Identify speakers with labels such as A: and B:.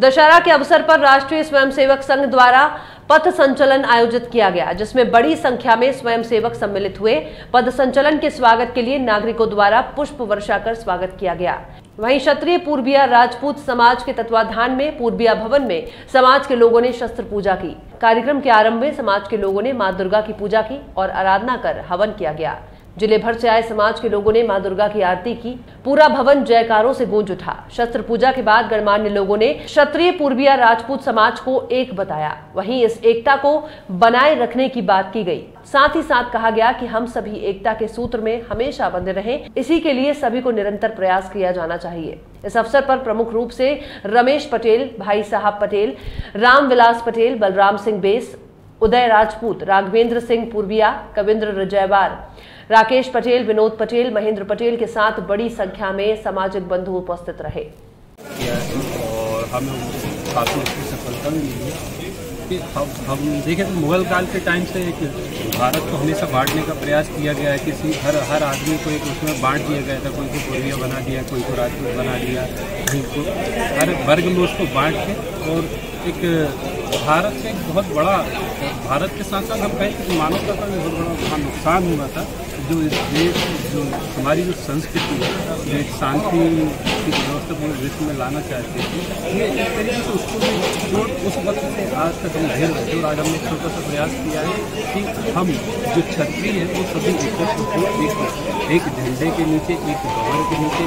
A: दशहरा के अवसर पर राष्ट्रीय स्वयंसेवक संघ द्वारा पथ संचलन आयोजित किया गया, जिसमें बड़ी संख्या में स्वयंसेवक सम्मिलित हुए। पथ संचलन के स्वागत के लिए नागरिकों द्वारा पुष्प वर्षा कर स्वागत किया गया। वहीं क्षत्रिय पूर्विया राजपूत समाज के तत्वाधान में, पूर्विया भवन में समाज के लोगों ने शस्त्र पूजा की। कार्यक्रम के आरंभ में समाज के लोगों ने माँ दुर्गा की पूजा की और आराधना कर हवन किया गया। ज़िले भर से आए समाज के लोगों ने माँ दुर्गा की आरती की। पूरा भवन जयकारों से गूंज उठा। शस्त्र पूजा के बाद गणमान्य लोगों ने क्षत्रिय पूर्विया राजपूत समाज को एक बताया। वहीं इस एकता को बनाए रखने की बात की गई। साथ ही साथ कहा गया कि हम सभी एकता के सूत्र में हमेशा बंधे रहें। इसी के लिए सभी को निरंतर प्रयास किया जाना चाहिए। इस अवसर पर प्रमुख रूप से रमेश पटेल, भाई साहब पटेल, रामविलास पटेल, बलराम सिंह बेस उदय राजपूत, राघवेंद्र सिंह पूर्विया, कविंद्र रजयवार राकेश पटेल, विनोद पटेल, महेंद्र पटेल के साथ बड़ी संख्या में सामाजिक बंधु उपस्थित रहे।
B: और हमें काफ़ी सफलता मिली है। हम हम देखें तो मुगल काल के टाइम से एक भारत को हमेशा बांटने का प्रयास किया गया है। किसी, हर हर आदमी को एक उसमें बांट दिया गया था। कोई को पूर्विया बना दिया, कोई को राजपूत बना दिया कहीं को हर वर्ग में उसको बांट के और एक भारत का एक बहुत बड़ा, भारत के साथ साथ हम कहें कि मानवता का भी बहुत बड़ा नुकसान हुआ था। जो इस देश, जो हमारी जो संस्कृति है जो एक शांति की व्यवस्था पूरे विश्व में लाना चाहते थे, ये एक तरीके से उसको भी जो उस वक्त से आज तक हम घेर रहे और आज हमने छोटा सा प्रयास किया है कि हम जो छत्री है, वो सभी एक झंडे के नीचे, एक भवन के नीचे